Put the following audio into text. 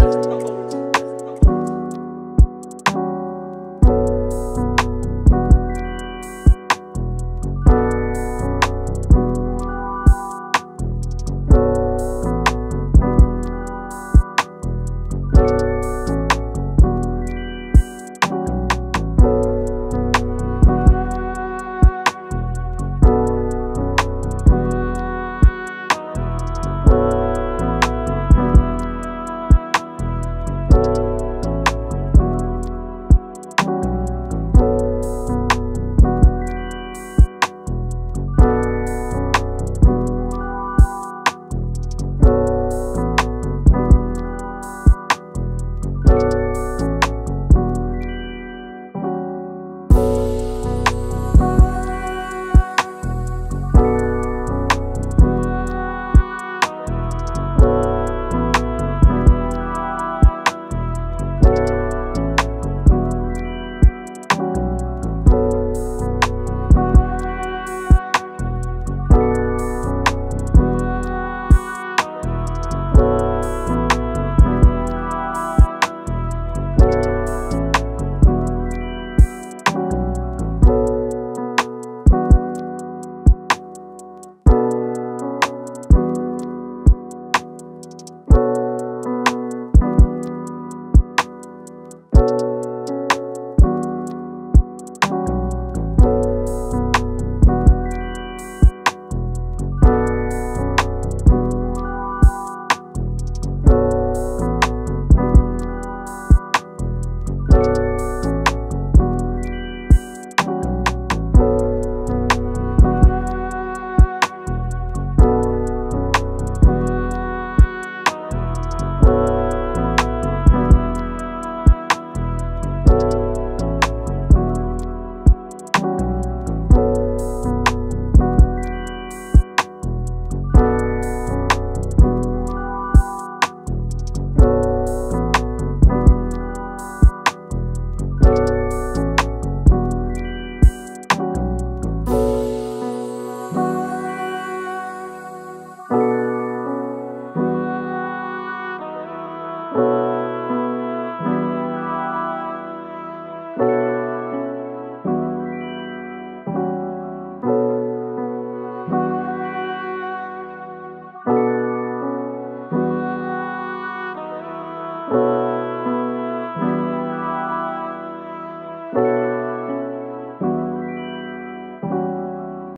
Oh.